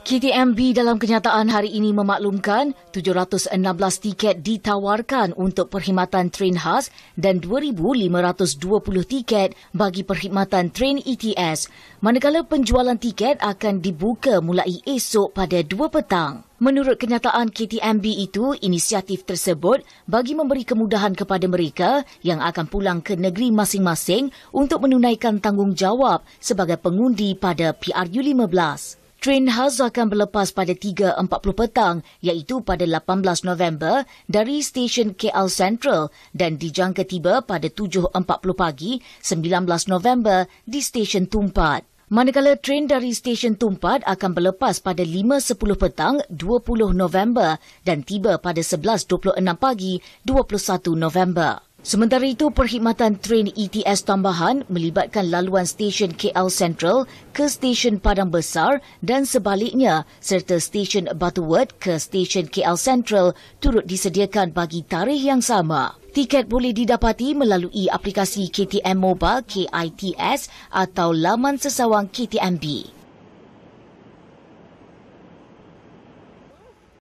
KTMB dalam kenyataan hari ini memaklumkan 716 tiket ditawarkan untuk perkhidmatan train khas dan 2,520 tiket bagi perkhidmatan train ETS manakala penjualan tiket akan dibuka mulai esok pada 2 petang. Menurut kenyataan KTMB itu, inisiatif tersebut bagi memberi kemudahan kepada mereka yang akan pulang ke negeri masing-masing untuk menunaikan tanggungjawab sebagai pengundi pada PRU15. Train Haz akan berlepas pada 3.40 petang iaitu pada 18 November dari stesen KL Central dan dijangka tiba pada 7.40 pagi 19 November di stesen Tumpat. Manakala train dari stesen Tumpat akan berlepas pada 5.10 petang 20 November dan tiba pada 11.26 pagi 21 November. Sementara itu, perkhidmatan train ETS tambahan melibatkan laluan stesen KL Central ke stesen Padang Besar dan sebaliknya serta stesen Butterworth ke stesen KL Central turut disediakan bagi tarikh yang sama. Tiket boleh didapati melalui aplikasi KTM Mobile KITS atau laman sesawang KTMB.